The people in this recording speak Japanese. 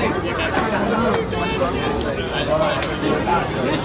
よかった。